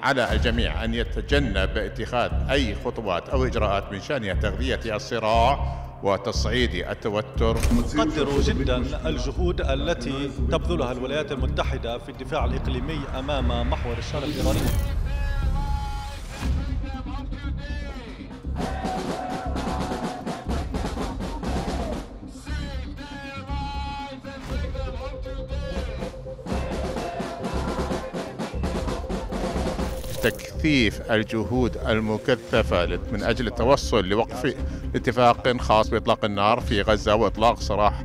على الجميع أن يتجنب اتخاذ أي خطوات أو إجراءات من شأنها تغذية الصراع وتصعيد التوتر. نقدر جدا الجهود التي تبذلها الولايات المتحدة في الدفاع الإقليمي أمام محور الشارع الإيراني. تكثيف الجهود المكثفة من أجل التوصل لوقف اتفاق خاص بإطلاق النار في غزة وإطلاق سراح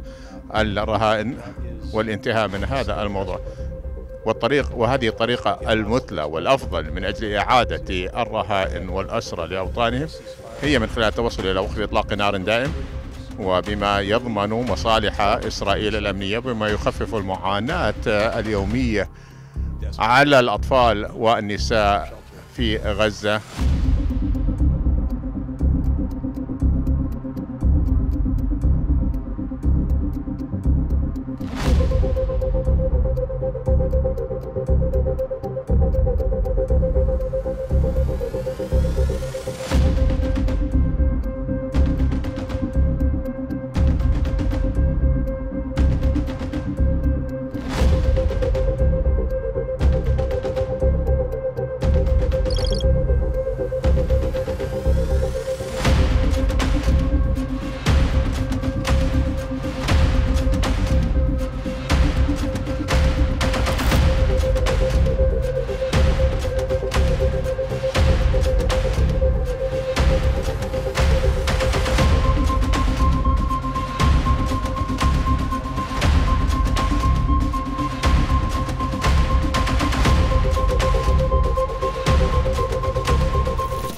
الرهائن والانتهاء من هذا الموضوع. والطريق وهذه الطريقة المثلى والأفضل من أجل إعادة الرهائن والأسرى لأوطانهم هي من خلال التوصل إلى وقف إطلاق نار دائم وبما يضمن مصالح إسرائيل الأمنية بما يخفف المعاناة اليومية على الأطفال والنساء في غزة.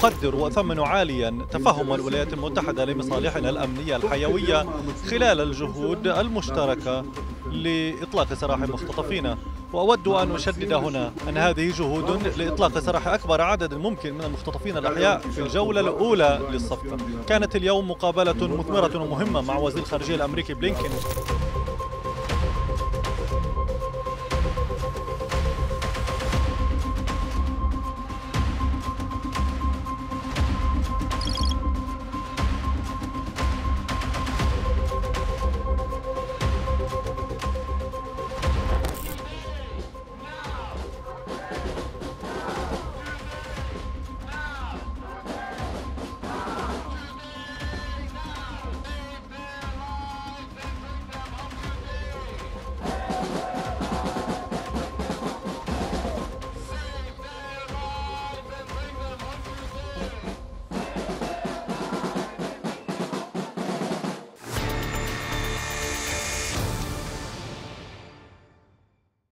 أقدر وأثمن عاليا تفهم الولايات المتحدة لمصالحنا الأمنية الحيوية خلال الجهود المشتركة لإطلاق سراح المختطفين وأود أن أشدد هنا أن هذه جهود لإطلاق سراح أكبر عدد ممكن من المختطفين الأحياء في الجولة الأولى للصفقة كانت اليوم مقابلة مثمرة ومهمة مع وزير الخارجية الأمريكي بلينكين.